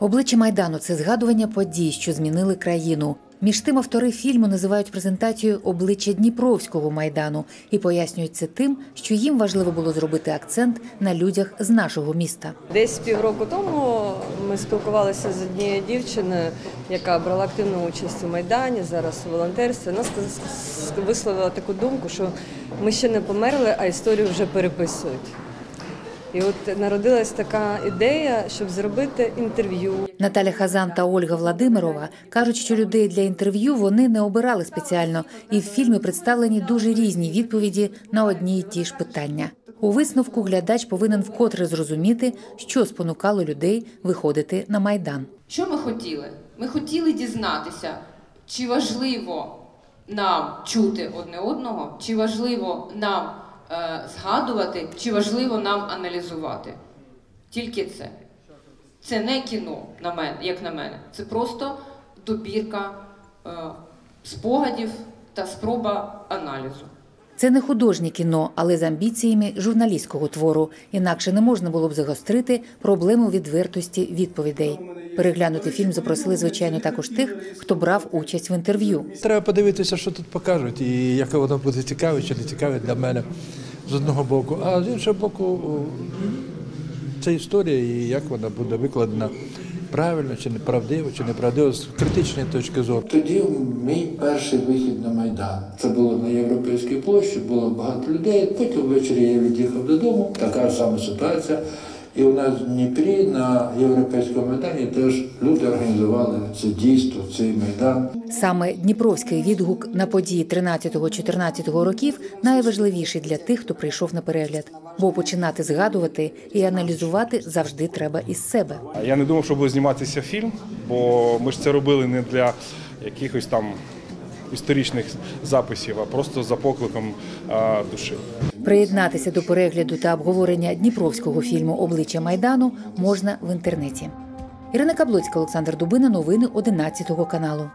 Обличчя майдану це згадування подій, що змінили країну. Між тим автори фільму називають презентацію обличчя Дніпровського майдану і пояснюють це тим, що їм важливо було зробити акцент на людях з нашого міста. Десь півроку тому ми спілкувалися з однією дівчиною, яка брала активну участь у майдані, зараз у волонтерстві. Вона висловила таку думку, що ми ще не померли, а історію вже переписують. І от народилась така ідея, щоб зробити інтерв'ю. Наталя Хазан та Ольга Владимирова кажуть, що людей для інтерв'ю вони не обирали спеціально, і в фільмі представлені дуже різні відповіді на одні й ті ж питання. У висновку глядач повинен вкотре зрозуміти, що спонукало людей виходити на майдан. Що ми хотіли? Ми хотіли дізнатися, чи важливо нам чути одне одного, чи важливо нам згадувати, чи важливо нам аналізувати. Тільки це. Це не кіно, на мене, як на мене. Це просто добірка е, спогадів та спроба аналізу. Це не художнє кіно, але з амбіціями журналістського твору. Інакше не можна було б загострити проблему відвертості відповідей. Переглянути фільм запросили, звичайно, також тих, хто брав участь в інтерв'ю. Треба подивитися, що тут покажуть, і яке воно буде цікаве чи не цікаве для мене з одного боку. А з іншого боку, це історія і як вона буде викладена правильно чи неправдиво, чи неправдиво з критичної точки зору. Тоді мій перший вихід на Майдан. Це було на Європейській площі, було багато людей. Потім ввечері я від'їхав додому. Така ж сама ситуація. І у нас в Дніпрі на Європейському майдані теж люди організували це дійство, цей майдан. Саме Дніпровський відгук на події 13-14 років найважливіший для тих, хто прийшов на перегляд, бо починати згадувати і аналізувати завжди треба із себе. Я не думав, що буде зніматися фільм, бо ми ж це робили не для якихось там історичних записів, а просто за покликом душі. Приєднатися до перегляду та обговорення дніпровського фільму Обличчя майдану можна в інтернеті. Ірина Каблоцька, Олександр Дубина, новини 11 каналу.